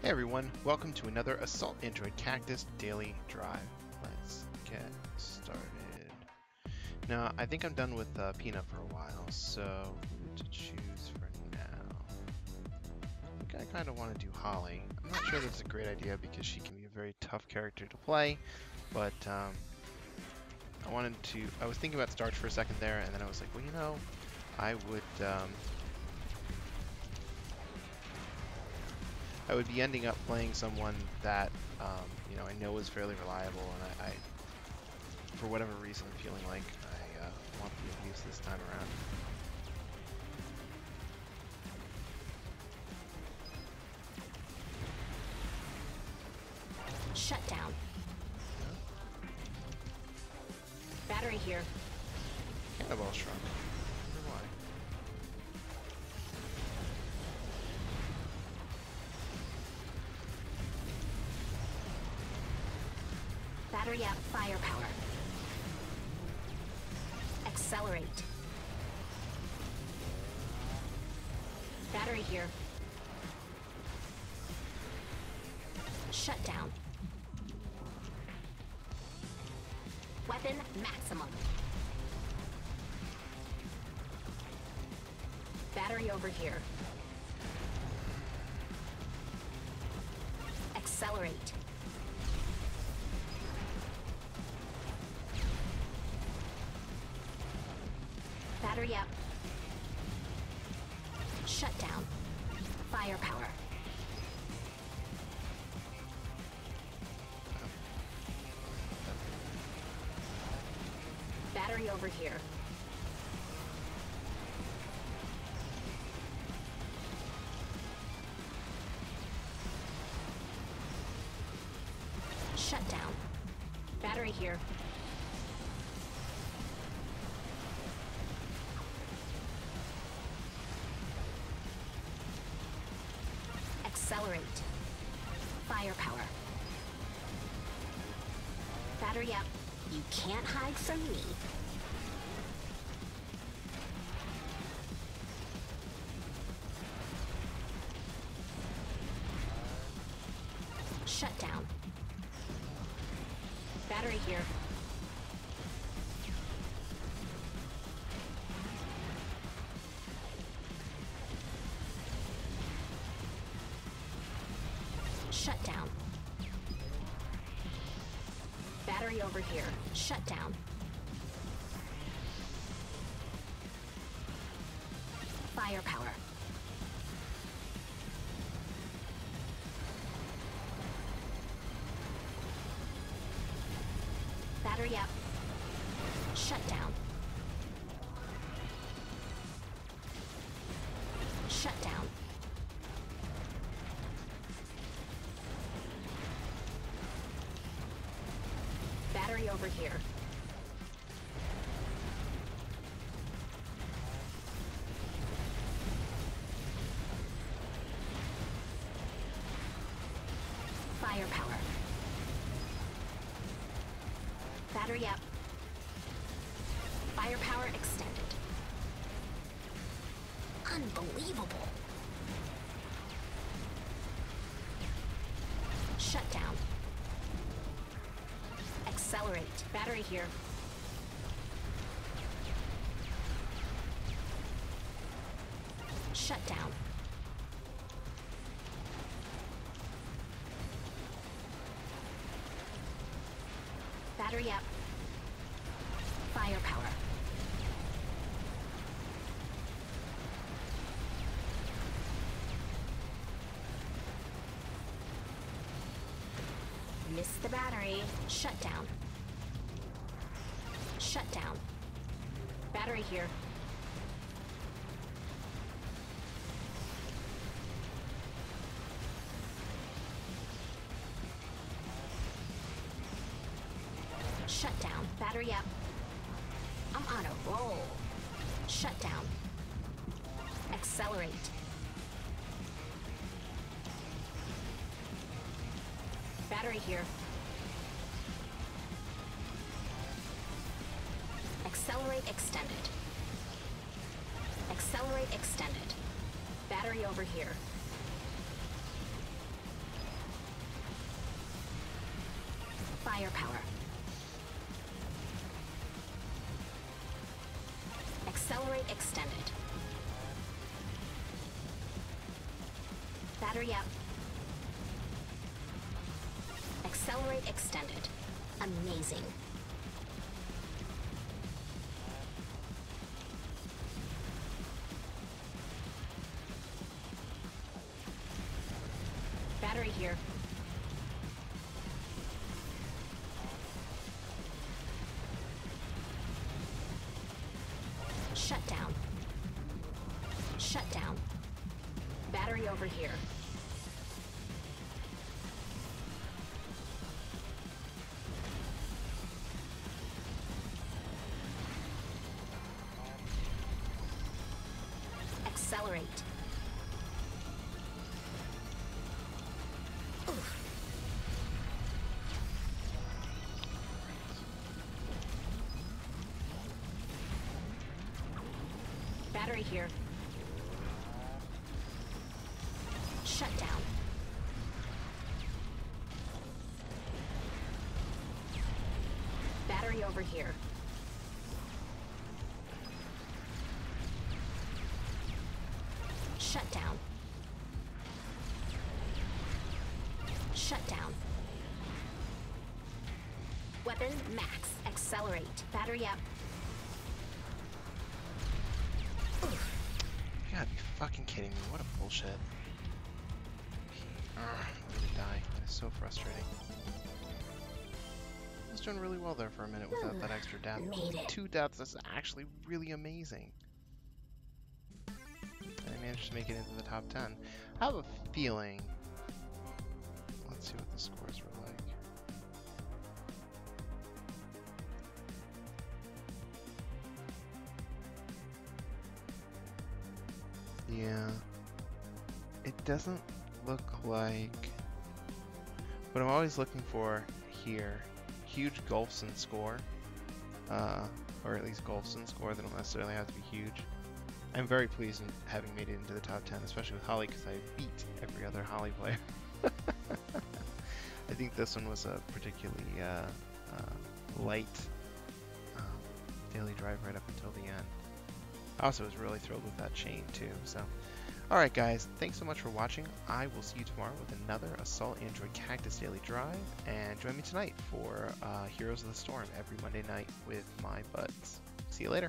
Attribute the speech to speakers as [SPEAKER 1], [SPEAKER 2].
[SPEAKER 1] Hey everyone, welcome to another Assault Android Cactus Daily Drive. Let's get started. Now, I think I'm done with uh, Peanut for a while, so to choose for now? I think I kind of want to do Holly. I'm not sure that's a great idea because she can be a very tough character to play, but um, I wanted to. I was thinking about Starch for a second there, and then I was like, well, you know, I would. Um, I would be ending up playing someone that um, you know I know is fairly reliable, and I, I for whatever reason, I'm feeling like I uh, want the abuse this time around.
[SPEAKER 2] Shut down. Battery here.
[SPEAKER 1] Cannonball shrunk.
[SPEAKER 2] Battery. Firepower. Accelerate. Battery here. Shut down. Weapon maximum. Battery over here. Accelerate. Battery up. Shut down. Firepower. Battery over here. Shut down. Battery here. Accelerate. Firepower. Battery up. You can't hide from me. Shut down. Battery here. Shut down. Battery over here. Shut down. Firepower. Battery up. Shut down. Battery over here. Firepower. Battery up. Firepower extended. Unbelievable. Shut down. Battery here. Shut down. Battery up. Firepower. Miss the battery. Shut down. Shut down. Battery here. Shut down. Battery up. I'm on a roll. Shut down. Accelerate. Battery here. Accelerate extended. Accelerate extended. Battery over here. Firepower. Accelerate extended. Battery up. Accelerate extended. Amazing. Battery here. Shut down. Shut down. Battery over here. Accelerate. Here. Shut down. Battery over here. Shut down. Shut down. Weapon max. Accelerate. Battery up.
[SPEAKER 1] Gotta be fucking kidding me. What a bullshit. Ugh, I'm gonna die. That is so frustrating. I was doing really well there for a minute without that extra death. Two deaths is actually really amazing. And I managed to make it into the top 10. I have a feeling... Let's see what the scores were like. Yeah. It doesn't look like what I'm always looking for here. Huge Golfson score. Uh, or at least Golfson score. They don't necessarily have to be huge. I'm very pleased in having made it into the top 10, especially with Holly, because I beat every other Holly player. I think this one was a particularly uh, uh, light um, daily drive right up until the end. I also was really thrilled with that chain too. So, all right, guys, thanks so much for watching. I will see you tomorrow with another Assault Android Cactus Daily Drive, and join me tonight for uh, Heroes of the Storm every Monday night with my buds. See you later.